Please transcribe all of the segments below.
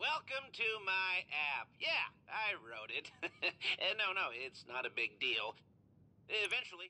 Welcome to my app. Yeah, I wrote it. No, no, it's not a big deal. Eventually.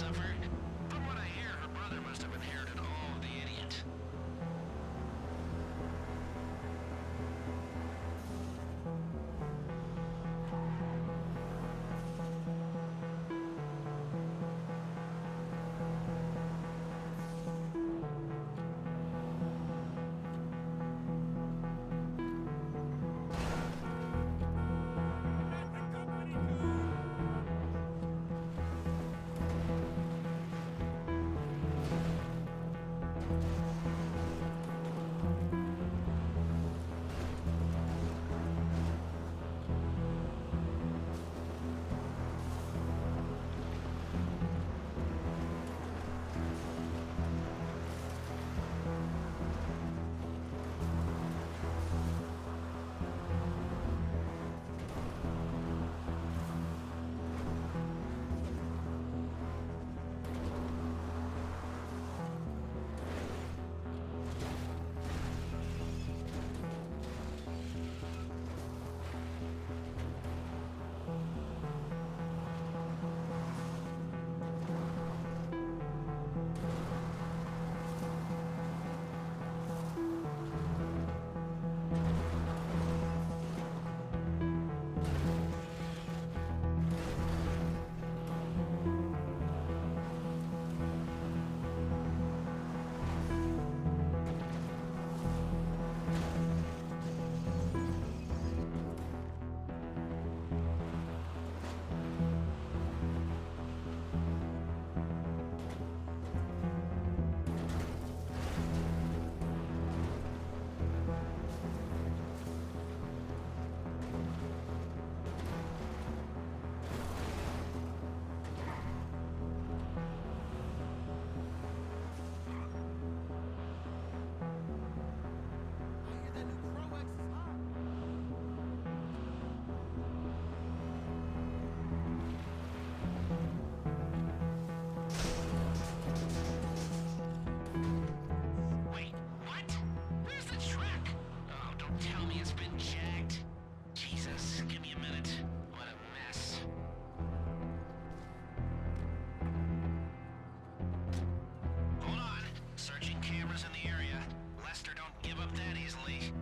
summer. in the area. Lester don't give up that easily.